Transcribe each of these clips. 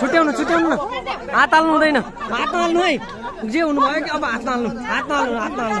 छुट्याउनु छुट्याउनु। न हात हाल्नु हुँदैन। हात नहाल्नु है। जे हुनुभयो कि अब हात नहाल्नु हात नहाल्नु हात नहाल्नु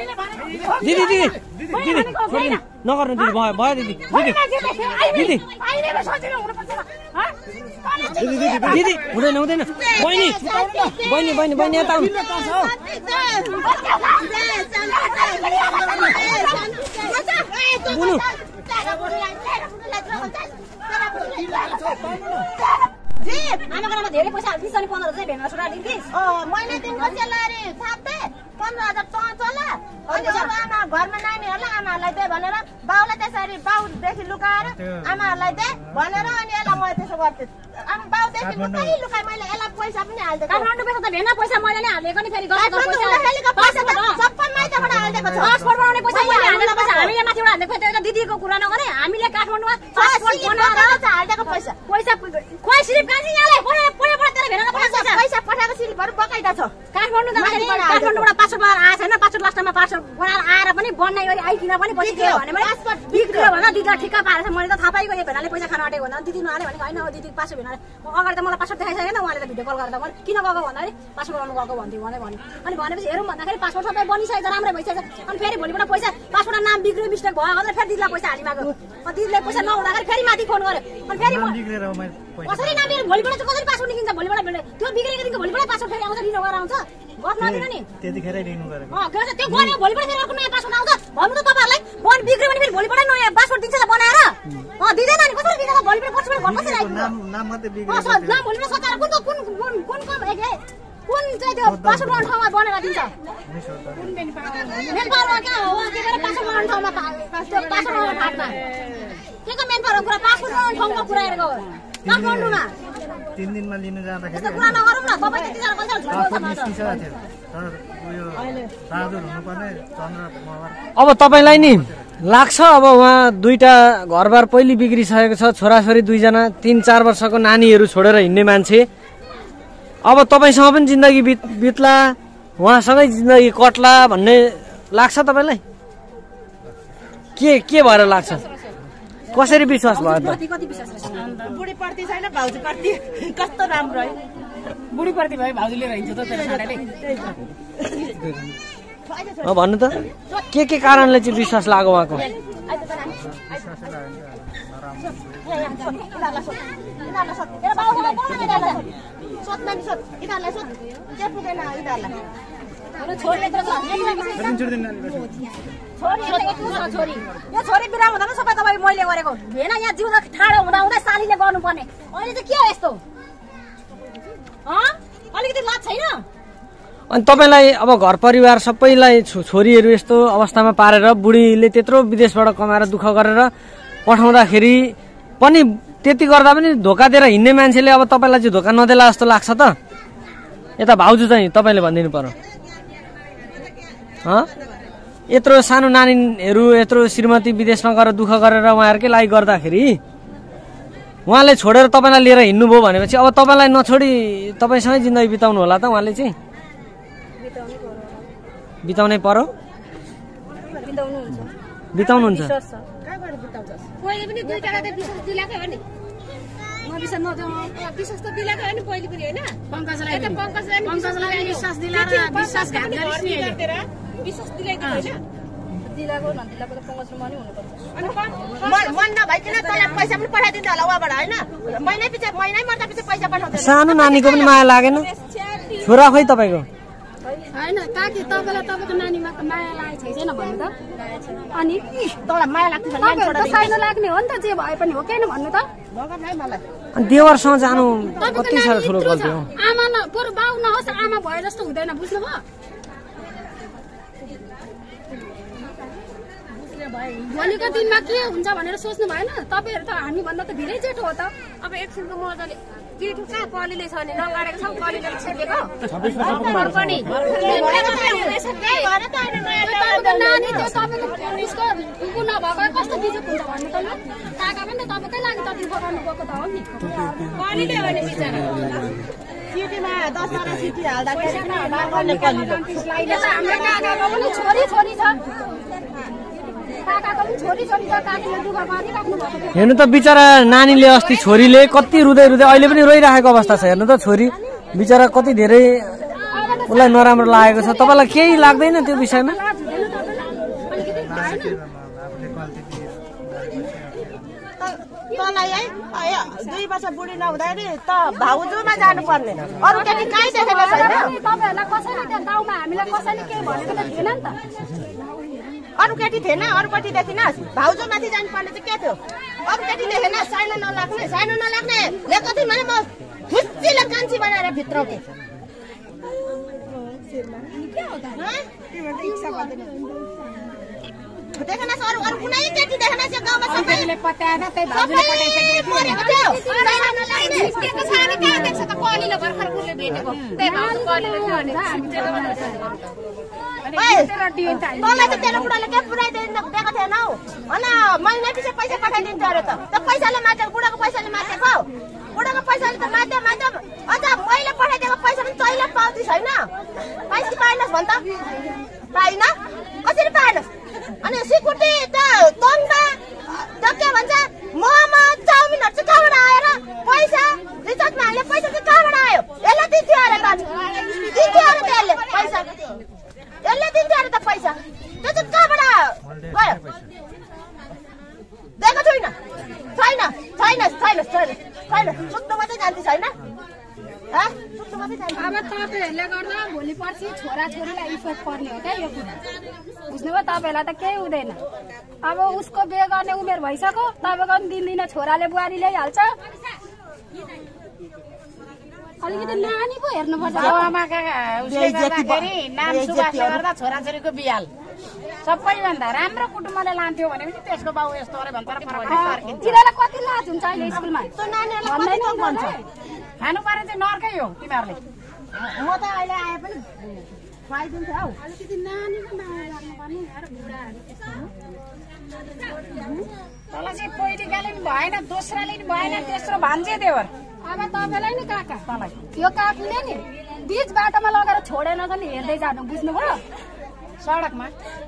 दिदी दिदी दिदी छोडिदिनु नगर्नु दिदी भयो भयो दिदी दिदी। दिदी दिदी हुँदैन हुँदैन। बहिनी बहिनी बहिनी बहिनी यता आउनु जी आमा घरमा धेरै पैसा हाल्छ नि पन्ध्र हजार भेना छोरा दिन्थिस् मैले दिनको सेलरी थाप्थे पन्ध्र हजार चला अनि अब आमा घरमा नानीहरूलाई आमाहरूलाई दे भनेर बाउलाई त्यसरी बाउदेखि लुकाएर आमाहरूलाई दे भनेर अनि यसलाई म त्यसो गर्थेँ। अनि बाउदेखि लुकाइ लुकाइ मैले यसलाई पैसा पनि हालिदिएको। काठमाडौँ पैसा त भेना पैसा मैले नै हालेको नि फेरि गएको काठमाडौँ हुँदाखेरिको पैसा त सबै माइतबाट हालिदिएको छ। पासपोर्ट बनाउने पैसा मैले हालेको पैसा। हामीले माथिबाट हालेको त्यो त दिदीको कुरा नगरे हामीले काठमाडौँमा पासपोर्ट बनाएर हालिदिएको पैसा। पैसा खोइ सिलिप कहाँ चाहिँ यहाँलाई तेरो भेना पैसा पैसा पैसा पठाएको सिलिपहरू बकाइदा छ। काठमाडौँ जाँदाखेरि काठमाडौँबाट पासपोर्ट बनाएर आएको छैन पासपोर्ट लास्टमा पासपोर्ट बनाएर आएर पनि बन्ने गरी आइकिन पनि पछि के भने मैले बिग्रियो भने दिदीलाई ठिक्का पारेछ। मैले त थाहा पाइगयो भेनाले पैसा खान आँटेको भन्दा दिदी नहाले भने होइन दिदी पासपोर्ट भेनाले। अगाडि त मलाई पासपोर्ट देखाइसकेन उहाँले त भिडियो कल गर्दा मैले किन गएको भन्दाखेरि पासपोर्ट बनाउनु गएको भन्थ्यो उहाँले भन्यो। अनि भनेपछि हेरौँ भन्दाखेरि पासपोर्ट सबै बनिसकेको छ राम्रै भइसकेको छ अनि फेरि भोलिपल्ट पैसा पासपोर्ट नाम बिग्रियो मिस्टेक भयो। भनेर फेरि दिदीलाई पैसा हालिमाग्यो। अनि दिदीले पैसा नहुँदाखेरि फेरि माथि फोन गर्यो। अनि फेरि म- कसरी नाम भोलिपल्ट चाहिँ कसरी पासपोर्ट निस्किन्छ? भेट्यो त्यो बिग्रेको दिनको भोलिपल्ट पासपोर्ट फेरि आउँछ लिनु गएर आउँछ। गफ नदिनु नि। त्यतिखेरै त्यो गऱ्यो भोलिपल्ट फेरि अर्को नयाँ पासपोर्ट आउँछ। भन्नु त तपाईँहरूलाई बन बिग्रियो भने फेरि भोलिपल्ट नयाँ पासपोर्ट दिन्छ त बनाएर। अँ दिँदैन नि कसरी दिन्छ घर कसरी नाम सचाएर कुन कुन कुन कुन चाहिँ त्यो ठाउँमा दिन्छ? क्या हो? के बनाउने ठाउँमा पा- त्यो पासपोर्ट बनाउने ठाउँमा के को मेन कुरा हेरेको काठमाडौँमा तिन दिनमा लिनु जाँदाखेरि तर उयो बहादुर हुनुपर्ने चन्द्र अब तपाईँलाई नि लाग्छ अब उहाँ दुईटा घरबार पहिले बिग्रिसकेको छ छोराछोरी दुईजना तिन चार वर्षको नानीहरू छोडेर हिँड्ने मान्छे। अब तपाईँसँग पनि जिन्दगी बित बित्ला उहाँसँगै जिन्दगी कट्ला भन्ने लाग्छ तपाईँलाई? के के भएर लाग्छ? कसरी विश्वास भयो कति बुढीप्रति छैन भाउजूप्रति कस्तो राम्रो है। बुढीप्रति भयो भाउजूले रहन्छ त भन्नु त। के के कारणले चाहिँ विश्वास लाग्यो उहाँको सोध नानी सोध यिनीहरूलाई सोध के पुगेन यिनीहरूलाई छोरी यो छोरी बिरा हुँदा सबै तपाईँ मैले गरेको भेना यहाँ जिउँदा ठाडो हुँदा हुँदा सालीले गर्नुपर्ने अहिले चाहिँ के हो यस्तो? अलिकति लाज छैन अनि तपाईँलाई अब घर परिवार सबैलाई छोरीहरू यस्तो अवस्थामा पारेर बुढीले त्यत्रो विदेशबाट कमाएर दुःख गरेर पठाउँदाखेरि पनि त्यति गर्दा पनि धोका दिएर हिँड्ने मान्छेले अब तपाईँलाई चाहिँ धोका नदेला जस्तो लाग्छ त। यता भाउजू चाहिँ तपाईँले भनिदिनु पर्यो। हँ? यत्रो सानो नानीहरू यत्रो श्रीमती विदेशमा गएर दुःख गरेर उहाँहरूकै लागि गर्दाखेरि उहाँले छोडेर तपाईँलाई लिएर हिँड्नुभयो भनेपछि अब तपाईँलाई नछोडी तपाईँसँगै जिन्दगी बिताउनु होला त उहाँले चाहिँ। बिताउनै पर्यो। बिताउनुहुन्छ। पहिले पनि दुई टाका त विश्वास दिलाकै हो नि। म विश्वास नदिउँ। विश्वास त दिलाकै हो नि पहिले पनि होइन। पङ्कजलाई पङ्कजलाई पङ्कजलाई विश्वास दिलाएर दिलाइदिनु होइन। दिलाएको नदिलाएको त पङ्कज मनी हुनुपर्छ। अनि मन मन नभइकन तँलाई पैसा पनि पठाइदिन्छ होला उहाँबाट होइन। महिनै पछि महिनै मर्दा पछि पैसा पठाउँदैन। सानो नानीको पनि माया लागेन। छोरा खोइ तपाईँको। होइन काकी तपाईँलाई तपाईँको नानीमा त माया लागेको छैन भन्नु त? अनि? तँलाई माया लाग्छ तपाईँहरू त साइनो लाग्ने हो नि त जे भए पनि हो किन भन्नु त? अनि देवरसँग जानु कति साह्रो ठुलो गल्ती हो। आमा न बरु बाउ नहोस् आमा भए जस्तो हुँदैन बुझ्नुभयो? भोलिको दिनमा के हुन्छ भनेर सोच्नु भएन। तपाईँहरू त हामीभन्दा त धेरै जेठो हो त। अब एकछिनको मजाले कहाँ कलिले छ भने नगाडेको छ कलिले छेकेको पनि हुँदैछ कि भरे त अहिले नयाँ त्यो तपाईँको नानी त्यो तपाईँको उसको उ नभएको कस्तो बिजोक हुन्छ भन्नु त ल पनि त तपाईँकै लागि त हो नि कलिले हो नि बिचरा सिटीमा दसवटा सिटी हाल्दाखेरि गर्ने कलिलो यता हाम्रो काकाको पनि छोरी छोरी छ हेर्नु त बिचरा नानीले अस्ति छोरीले कति रुँदै रुँदै अहिले पनि रोइरहेको अवस्था छ हेर्नु त छोरी। बिचरा कति धेरै उसलाई नराम्रो लागेको छ। तपाईँलाई केही लाग्दैन त्यो विषयमा? तँलाई है दुई वर्ष बुढी नहुँदाखेरि त भाउजूमा जानुपर्ने। अरू केटी कहीँ देखेको छैन। अरू केटी थिएन अरू केटी देखिनस् भाउजूमाथि जानुपर्ने चाहिँ के थियो? अरू केटी देखेन सानो नलाग्ने सानो नलाग्ने। ल्याएको थिएँ भने म खुसीले कान्छी बनाएर भित्राउँथेँ। देखेनस् अरू अरू कुनै केटी देखेनस् यो गाउँमा सबै पत्याएन त्यही सबै मरेको थियो सानो नलाग्ने त्यसको सानो कहाँ देख्छ त कलिलो भर्खर उसले भेटेको त्यही भाउजू कलिलो थियो भने ओए, तँलाई त तेरो बुढाले के पुऱ्याइदिनु दिएको थिएन हौ होइन महिना पछि पैसा पठाइदिन्थ्यो अरे त त पैसाले मातेको बुढाको पैसाले मातेको बुढाको पैसाले त मात्यो मात्यो अझ मैले पठाइदिएको पैसा पनि तैँले पाउँदैछ होइन पाएनस् भन् त पाइन सिकुटी त तङ्बा के भन्छ मोमो चाउमिनहरू चाहिँ कहाँबाट आएर पैसा रिचार्जमा हाल्ने पैसा चाहिँ कहाँबाट आयो दिन्थ्यो अरे दिन्थ्यो अरे पैसा यसले दिन्थ्यो अरे त पैसा त्यो चाहिँ गयो दिएको छुइनँ छैन छैन छैन छैन छैन छैन हँ सुत्नु मात्रै जान्थ्यो अब तपाईँहरूले गर्दा भोलि पर्सि छोरा छोरीलाई इफेक्ट पर्ने हो क्या यो कुरा। बुझ्नुभयो? तपाईँहरूलाई त केही हुँदैन। अब उसको बिहे गर्ने उमेर भइसक्यो तपाईँको पनि दिनदिनै छोराले बुहारी ल्याइहाल्छ। अलिकति नानी पो हेर्नुपर्छ। नाम गर्दा छोराछोरीको बिहाल। सबैभन्दा राम्रो कुटुम्बले लान्थ्यो भने पनि त्यसको बाउ यस्तो अरे भन्दा फर्किन्छ तिनीहरूलाई कति लाज हुन्छ अहिले स्कुलमा? भन्छ। खानु पर्ने चाहिँ नर्कै हो तिमीहरूले। म त अहिले आए पनि खुवाइदिन्थेँ हौ। अलिकति नानीको माया गर्नुपर्ने यार बुढाहरू त्यस्तो हो। तँलाई चाहिँ पहिलेकाले नि भएन दोस्राले नि भएन तेस्रो भान्जे देवर। अब तपाईँलाई नि काका यो काकुले नि बिच बाटोमा लगेर छोडेन त नि हेर्दै जानु बुझ्नुभयो? सडकमा।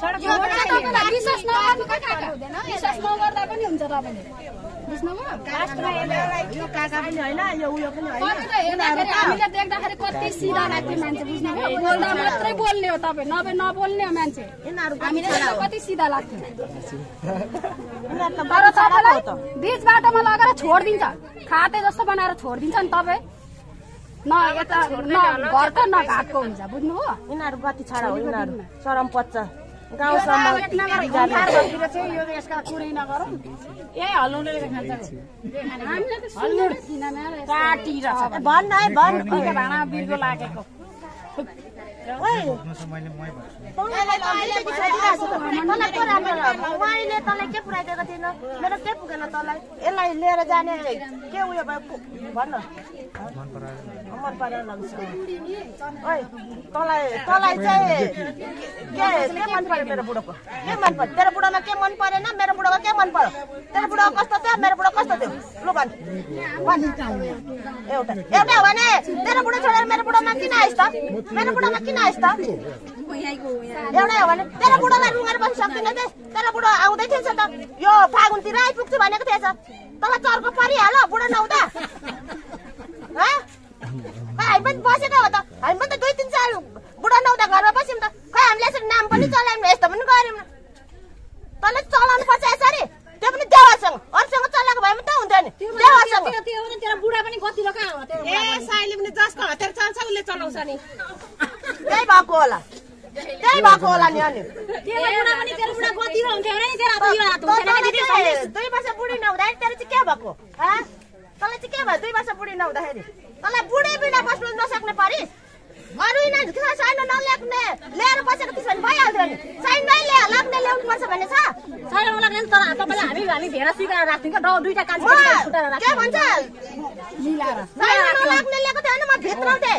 सडकमा यो चाहिँ तपाईँलाई विश्वास नगर्नु क्या काका विश्वास नगर्दा पनि हुन्छ तपाईँले। बुझ्नुभयो यो काका पनि होइन यो उयो पनि होइन। कति त हेर्दाखेरि हामीले देख्दाखेरि कति सिधा लाग्थ्यो मान्छे बुझ्नुभयो? बोल्दा मात्रै बोल्ने हो तपाईँ। नभए नबोल्ने हो मान्छे। हामीले कति सिधा लाग्थ्यो। यिनीहरू त तर तपाईँलाई बिच बाटोमा लगेर छोडिदिन्छ। खाते जस्तो बनाएर छोडिदिन्छ नि तपाईँ। न यता न घरको न घाटको हुन्छ बुझ्नुभयो यिनीहरू गति छाडा हो यिनीहरू? पच्छ चाहिँ यो यसका कुरै नगरौँ। यही हल्लुडले खान्छ हामीले त सुनेको थिएन म्याम। काटिर छ भन्। है भन् बिर्को भाँडा बिर्को लागेको। भन्छु तँलाई के पुऱ्याइदिएको थिएन मेरो के पुगेन तँलाई यसलाई लिएर जाने के उयो भयो भन्न मन लग्छ ओइ तँलाई तँलाई चाहिँ के के मन पर्यो मेरो बुढोको के मन पर्यो तेरो बुढोमा के मन परेन मेरो बुढोको के मन पर्यो तेरो बुढो कस्तो थियो मेरो बुढो कस्तो थियो लु भन् एउटा एउटा भने तेरो बुढो छोडेर मेरो बुढोमा किन आइस् त मेरो बुढोमा किन आइस् त एउटै हो भने तेरो बुढोलाई रुँगेर बस्नु सक्दिनँ ते तेरो बुढो आउँदै थिएछ त यो फागुनतिर आइपुग्छु भनेको थिएछ तँलाई चर्को परिहाल बुढो नहुँदा हामी पनि बसेको हो त हामी पनि त दुई तिन साल बुढा नहुँदा घरमा बस्यौँ त खै हामीले यसरी नाम पनि चलायौँ यस्तो पनि गऱ्यौँ तँले चलाउनु पर्छ यसरी त्यो पनि देवरसँग अरूसँग चलाएको भए पनि त हुन्थ्यो नि बुढा पनि त्यो ए साइले पनि जसको हतियार चल्छ उसले चलाउँछ नि त्यही भएको होला। त्यही भएको होला नि अनि। भने नि भने दुई वर्ष बुढी नहुँदाखेरि तेरो चाहिँ के भएको? हँ? तँलाई चाहिँ के भयो? दुई वर्ष बुढी नहुँदाखेरि। तँलाई बुढी बिना बस्नु नसक्ने परिस अरू सानो नल्याग्ने। लिएर बसेको थिएछ भने भइहाल्थ्यो नि। साइनमै ल्या लाग्ने ल्याउनु पर्छ भन्ने छ छैन लाग्ने तर तपाईँलाई हामी हामी धेरै सिकाएर राख्थ्यौँ क्या दुइटा कान म छुटाएर के भन्छ साइनो नलाग्ने ल्याएको थियो भने म भित्राउँथेँ।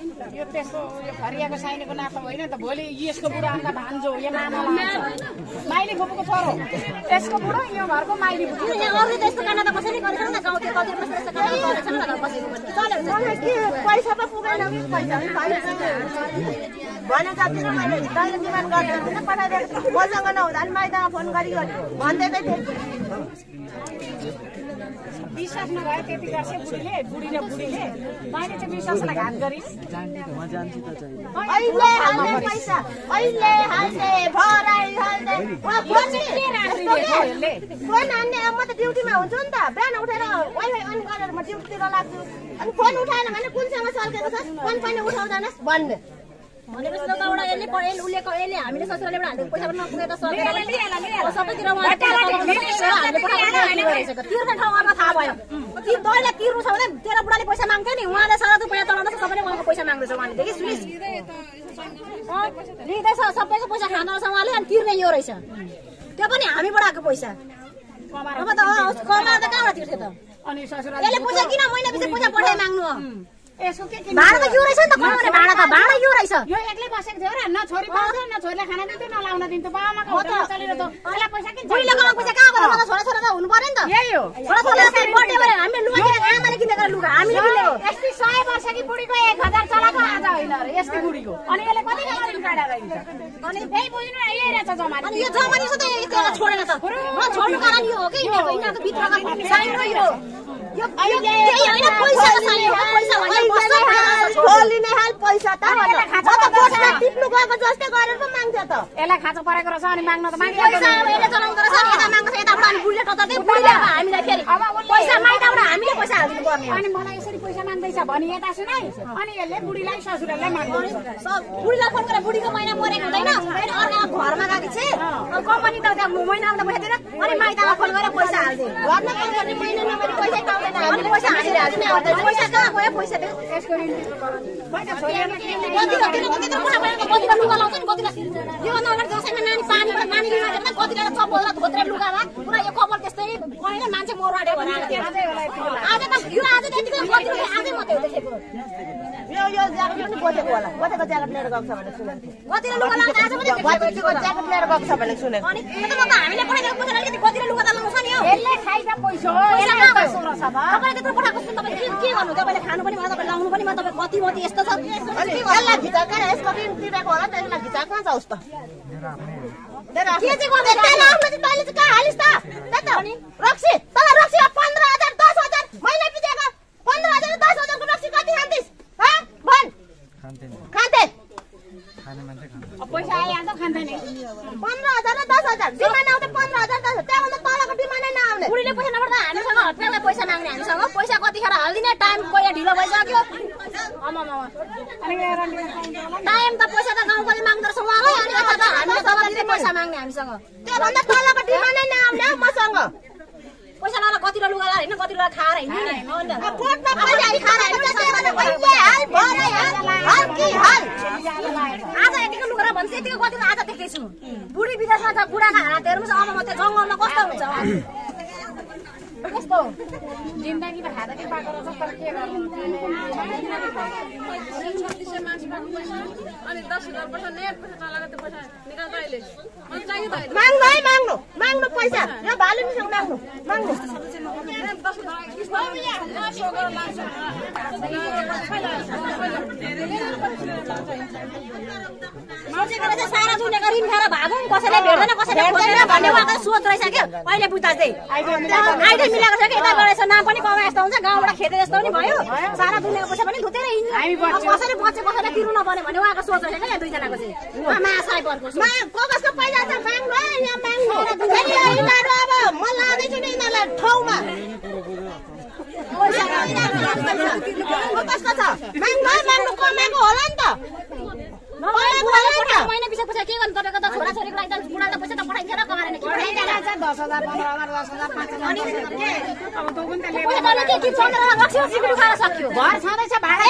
यो त्यस्तो यो फरियाको साइनेको नाता होइन त भोलि यसको बुढो आउँदा भान्जो यो आउँछ माइली फुपूको छोरो। यसको बुढो यो घरको माइली फुपू त यस्तो त कसैले त? भने मलाई के पैसा पो पुगेन। कि पैसा पनि भने जति मैले डिमान्ड पठाइदिएको मसँग नहुँदा नि माइतमा फोन गरी गरी भन्दै थिएँ। विश्वास नभए त्यति गर्छ बुढीले बुढी र बुढीले। मैले चाहिँ विश्वासलाई घात उहाँ फोन हान्ने म त ड्युटीमा हुन्छु नि त। बिहान उठेर वाइफाई अन गरेर म ड्युटीतिर लाग्छु। अनि फोन उठाएन भने कुनसँग सल्केको छ? फोन पनि उठाउँदैनस् भन्ने हामीले ससुरालीबाट हालेको पैसा पनि। तिर्ने थाहा भयो तिर्नु छ भने तेरो बुढाले पैसा माग्थ्यो नि उहाँले सारा पैसा चलाउँदैछ सबैले उहाँको पैसा माग्दैछ उहाँले सुनिस् लिँदैछ सबैको पैसा खाँदो रहेछ उहाँले अनि तिर्ने यो रहेछ त्यो पनि हामीबाट आएको पैसा अब त कमाएर त कहाँबाट तिर्थ्यो त यसले पैसा किन महिना पछि पैसा पठाइ माग्नु? यसको के किन भाडा त यो रहेछ नि त कमाउने भाडा त भाडा यो रहेछ। यो एक्लै बसेको थियो र न छोरी पाउँथ्यो न छोरीलाई खाना दिन्थ्यो न लाउन दिन्थ्यो। होटलमा चलेर त पैसा किन पैसा कहाँबाट मलाई छोरा छोरा त हुनु पर्यो नि त। यही हो। छोरा छोरा बर्थडे गरेर हामीले लुगा किनेको आमाले किनेको लुगा। हामीले किनेको यस्तै सय वर्षकी बुढीको एक हजार चलाएको आज होइन अरे यस्तै बुढीको। अनि यसले कति काटेर अनि यही बुझ्नु न यही रहेछ जमाना। अनि यो जमानी छ त यसलाई छोडेन त। छोड्नु कारण यो हो कि? यिनीहरूको यिनीहरूको भित्रको साइन हो। यो यसलाई खाँचो परेको रहेछ अनि माग्न त माग्छ यताबाट अनि बुढीले टचाउँदै बुढीले अब हामीलाई फेरि पैसा माइतबाट हामीले पैसा हालिदिनु पर्ने हो अनि मलाई यसरी पैसा माग्दैछ भनी यता सुनाइ अनि यसले बुढीलाई ससुरालाई माग्दैछ सब बुढीलाई फोन गरेर बुढीको महिना मरेको हुँदैन। फेरि घरमा गएको अब कम्पनी त त्यहाँ महिनामा त पैसा अनि फोन गरेर पैसा हालिदिए घरमा काम गर्ने महिना नगरी पैसा पाउँदैन अनि पैसा हालेर पैसा कहाँ गयो? पैसा दियो यसको लुगा लाउँछ नि योभन्दा अगाडि दसैँमा नानी पानीबाट चप्पल र धोत्रे लुगामा पुरा यो कपाल त्यस्तै मान्छे आज यो आज त यतिको कतिले आजै मात्रै हो देखेको यो यो ज्याकेट पनि बोतेको होला। बोतेको ज्याकेट लिएर गएको छ भने सुनेको कतिले लुगा लाउँदा आज पनि बोतेको ज्याकेट लिएर गएको छ भने सुनेको अनि त्यो त म त हामीले पठाएको पैसा अलिकति कतिले लुगा त लाउँछ नि हौ। यसले खाइदा पैसा हो कहाँ पैसा रहेछ अब तपाईँले त्यत्रो पठाएको छ तपाईँ के के गर्नु? तपाईँले खानु पनि भयो तपाईँले लाउनु पनि भयो तपाईँ कति मति यस्तो छ। अनि यसलाई घिचाएर यसको ऋण तिरेको होला त्यसलाई घिचाएको कहाँ छ उस्तो? के चाहिँ गर्दै त्यसलाई आफ्नो चाहिँ तैँले चाहिँ कहाँ हालिस् त? त्यही त। रक्सी तल रक्सी पन्ध्र हजार दस हजार महिना पिछेको पन्ध्र हजार दस हजारको रक्सी कति खान्थिस् हँ भन् खान्थे अब पैसा आइहाल्छ खाँदैन पन्ध्र हजार र दस हजार डिमान्ड आउँदा पन्ध्र हजार दस हजार त्यहाँभन्दा तलको डिमान्डै नआउने बुढीले पैसा नपर्दा हामीसँग हप्तामा पैसा माग्ने हामीसँग पैसा कतिखेर हालिदिने टाइम कहिले ढिलो भइसक्यो आमामामा अनि ग्यारेन्टीमा पाइन्छ होला नि। टाइम त पैसा त गाउँकोले माग्दो रहेछ उहाँलाई अनि यता त हामीले जब दिँदै पैसा माग्ने हामीसँग त्योभन्दा तलको डिमान्डै नआउने हौ मसँग पैसा लगाएर कतिवटा लुगा लगाएर हिँड्नु कतिवटा खाएर हिँड्नु नि अन्त अब कोर्टमा पैसा खाएर हिँड्छ त्यसमा त अहिले हाल भरे हाल हाल कि हाल आज यतिको लुगा र भन्छ यतिको कति आज देखेछु बुढी विदेशमा छ बुढाको हातहरू पनि छ अब म त्यो जङ्गलमा कस्तो हुन्छ कस्तो जिन्दगी त खाँदा के पाएको रहेछ तर के गर्नु माग्नु है माग्नु माग्नु पैसा यो भालुनीसँग माग्नु माग्नु सोचेको रहेछ सारा दुनियाँको ऋण खाएर भागौँ कसैले भेट्दैन कसैले खोजेन भन्ने उहाँको सोच रहेछ क्या अहिले बुझ्दा चाहिँ आइडे मिलाएको छ कि यता गएछ नाम पनि कमाए जस्तो हुन्छ गाउँबाट खेते जस्तो पनि भयो। सारा दुनियाँको पैसा पनि धुतेर अब कसैले बच्चे कसैले तिर्नु नपर्ने भन्ने उहाँको सोच रहेछ क्या दुईजनाको चाहिँ। महासाय पर्को कसको पैसा छ माग्नु यहाँ माग्नु। अब म लाँदैछु नि यिनीहरूलाई ठाउँमा। कसको छ? माग्नु माग्नु कमाएको होला नि त कमाएको होला नि त महिना पछि पछि के गर्नु तपाईँको त छोरा छोरीको लागि त बुढाले पैसा त पठाइदिएर कमाएर के पैसा चाहिँ दस हजार पन्ध्र हजार दस हजार पाँच हजार अब तँ पनि त घर छँदैछ भाडा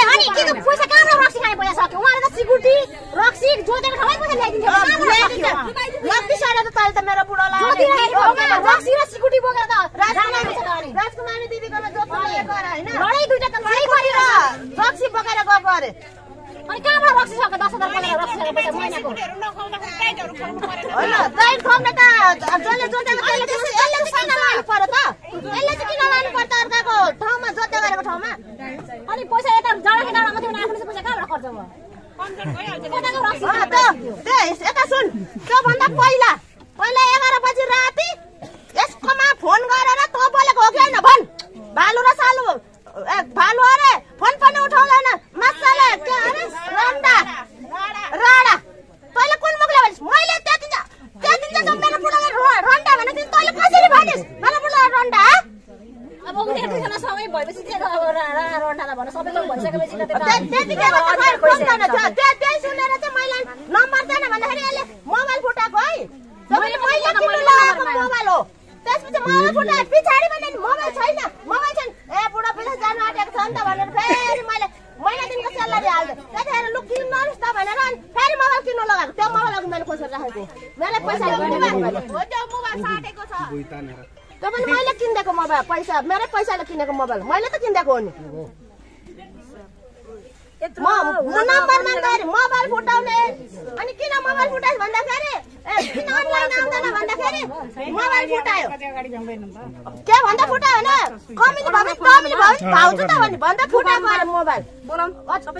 पैसा कहाँबाट रक्सी खाने पैसा सक्यो उहाँले त सिकुटी रक्सी जोतेको ठाउँमै पैसा ल्याइदिन्थ्यो त मेरो बुढोलाई रक्सी र बोकेर त राजकुमारी दिदीकोमा जोत्नु होइन रक्सी बोकेर गएको अरे अनि कहाँबाट रक्सी सक्यो दस हजार परेर रक्सी सक्यो पैसा महिनाको होइन गाई खोप्ने त जसले जोतेको त्यसले किन लानु पर्यो त यसले चाहिँ किन लानु पर्छ अर्काको ठाउँमा जोते गरेको ठाउँमा अनि पैसा यता जाँदाखेरि डाँडा मात्रै आफ्नो पैसा कहाँबाट खर्च भयो यता सुन त्योभन्दा पहिला एघार बजी राति यसकोमा फोन गरेर तँ बोलेको हो कि होइन भन् भालु र सालु ए भालु अरे फोन पनि उठाउँदैन माछाले के अरे रन्डा राडा तैँले कुन मुखले भनिस् मैले त्यति चाहिँ- त्यति चाहिँ जो मेरो बुढालाई र- रन्डा भने तिमी तैँले कसरी भनिस् मेरो बुढालाई रन्डा अब उनीहरू दुईजना सँगै भएपछि चाहिँ अब रा- रा- रन्डालाई भन सबैको भइसकेपछि त त्यता त्य- त्यतिखेर त्यो- सुनेर चाहिँ मैले नम्बर भन्दाखेरि यसले मोबाइल फुटाएको है मोबाइल हो त्यसपछि मोबाइल फुटाए पछाडि मोबाइल छैन मोबाइल छैन ए बुढा जानु आँटेको छ नि त भनेर फेरि मैले महिना दिनको स्यालेरी हाल्थेँ त्यतिखेर लु किन्नुहोस् त भनेर अनि फेरि मोबाइल किन्नु लगाएको त्यो मोबाइल अघि मैले खोसेर राखेको मेरो पैसा किनेको मोबाइल हो त्यो मोबाइल साटेको छ त्यो पनि मैले किनिदिएको मोबाइल पैसा मेरै पैसाले किनेको मोबाइल मैले त किनिदिएको हो नि म नम्बरमा गएर मोबाइल फुटाउने। अनि किन मोबाइल फुटाइस् भन्दाखेरि? ए किन अनलाइन आउँदैन भन्दाखेरि? मोबाइल फुटायो। के भन्दा फुटायो भने कमिनी त भने भन्दा फुटाएको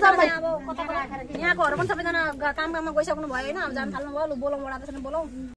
अरे यहाँकोहरू पनि सबैजना काम काममा गइसक्नु भयो होइन। जान थाल्नु भयो बोलाउँ त्यसरी बोलाउँ।